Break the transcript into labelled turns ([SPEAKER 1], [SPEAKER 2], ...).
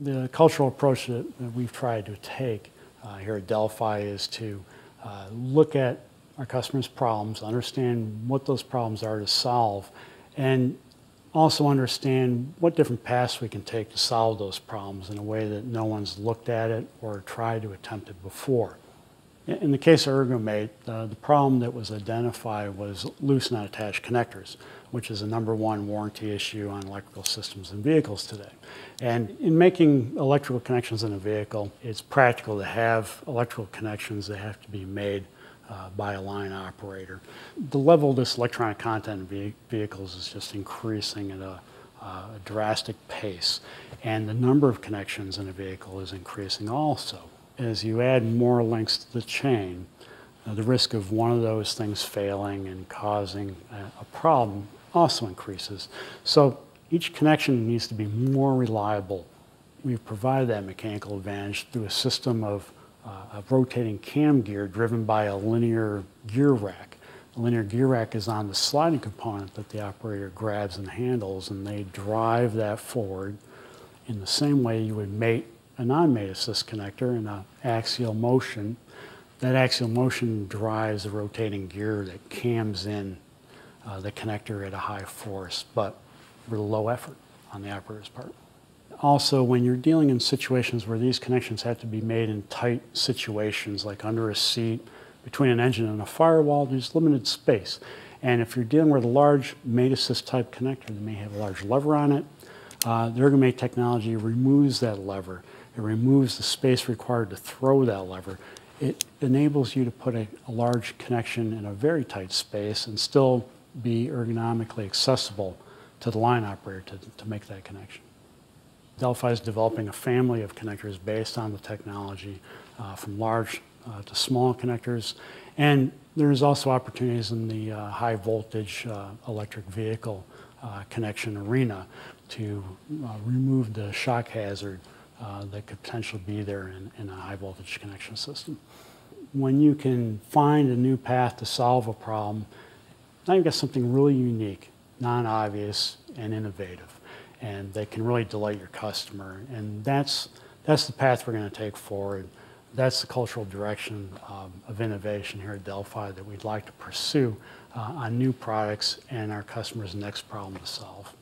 [SPEAKER 1] The cultural approach that, we've tried to take uh, here at Delphi is to uh, look at our customers' problems, understand what those problems are to solve, and also understand what different paths we can take to solve those problems in a way that no one's looked at it or tried to attempt it before. In the case of ErgoMate, uh, the problem that was identified was loose not attached connectors, which is a number one warranty issue on electrical systems in vehicles today. And in making electrical connections in a vehicle, it's practical to have electrical connections that have to be made uh, by a line operator. The level of this electronic content in vehicles is just increasing at a, uh, a drastic pace, and the number of connections in a vehicle is increasing also as you add more links to the chain, uh, the risk of one of those things failing and causing a, a, problem also increases. So each connection needs to be more reliable. We've provided that mechanical advantage through a system of, uh, of rotating cam gear driven by a linear gear rack. The linear gear rack is on the sliding component that the operator grabs and handles, and they drive that forward in the same way you would mate a non-mate assist connector in an axial motion. That axial motion drives the rotating gear that cams in uh, the connector at a high force, but with a low effort on the operator's part. Also, when you're dealing in situations where these connections have to be made in tight situations, like under a seat, between an engine and a firewall, there's limited space. And if you're dealing with a large mate assist type connector that may have a large lever on it, uh, the ErgoMate technology removes that lever it removes the space required to throw that lever. It enables you to put a, a large connection in a very tight space and still be ergonomically accessible to the line operator to, to make that connection. Delphi is developing a family of connectors based on the technology uh, from large uh, to small connectors. And there's also opportunities in the uh, high voltage uh, electric vehicle uh, connection arena to uh, remove the shock hazard uh, that could potentially be there in, in, a high voltage connection system. When you can find a new path to solve a problem, now you've got something really unique, non-obvious, and innovative, and that can really delight your customer. And that's, that's the path we're going to take forward. That's the cultural direction um, of innovation here at Delphi that we'd like to pursue uh, on new products and our customers' next problem to solve.